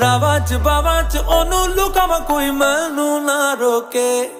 ਰਾਵਾਂ ਚ ਬਾਵਾਂ ਚ ਉਹਨੂੰ ਲੁਕਾਵਾਂ ਕੋਈ ਮੈਨੂੰ ਨਾ ਰੋਕੇ।